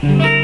All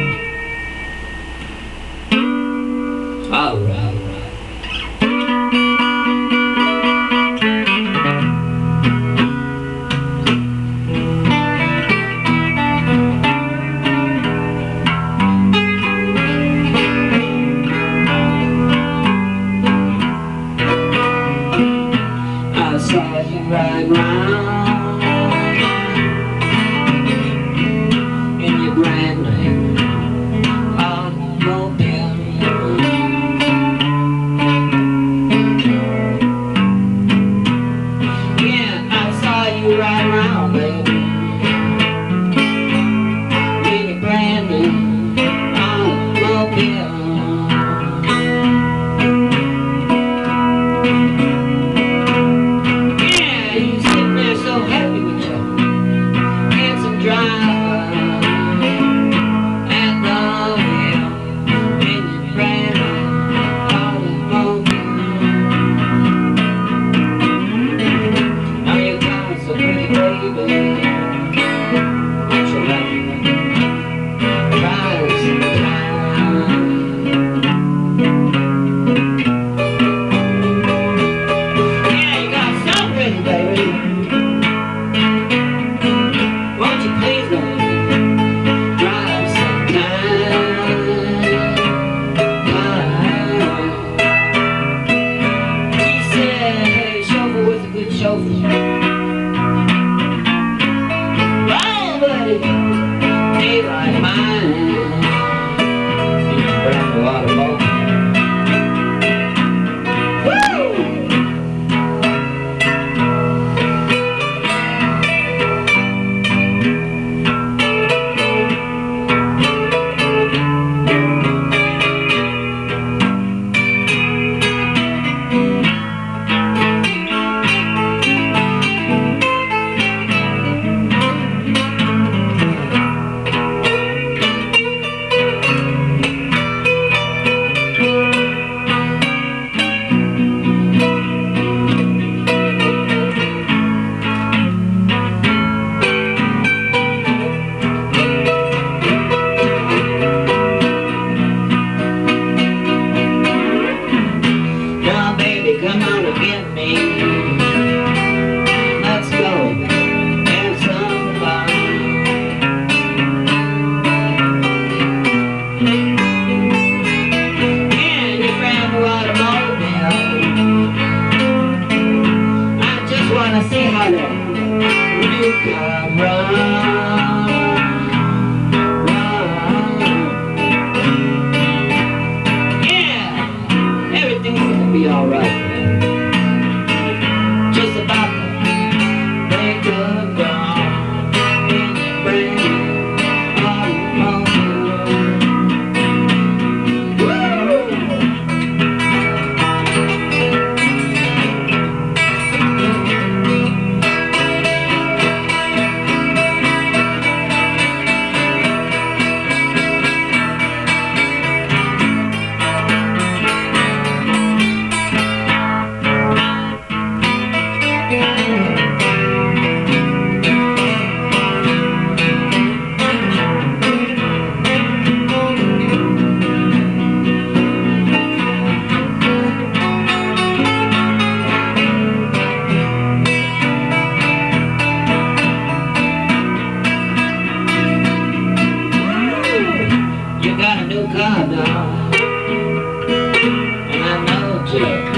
I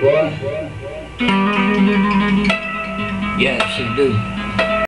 boy. Yeah, she do.